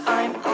I'm